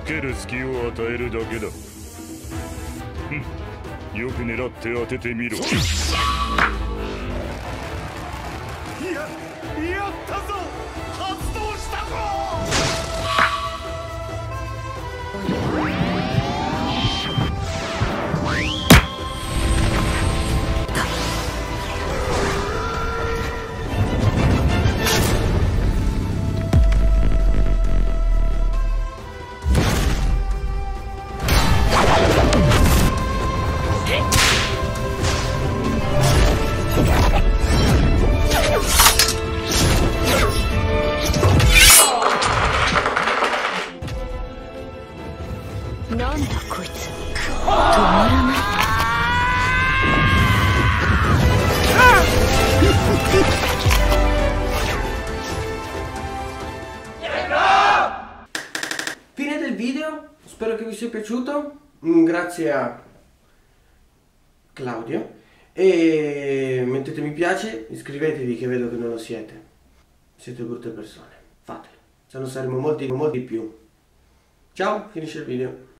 ける隙を与えるだけだ。ふんよく狙って当ててみろ。ややったぞ！なんだこいつ止まらない Fine del video, spero che vi sia piaciuto, Mm, grazie a Claudio e mettete mi piace, iscrivetevi che vedo che non lo siete, siete brutte persone, fatelo, se no saremo molti, molti di più. Ciao, finisce il video.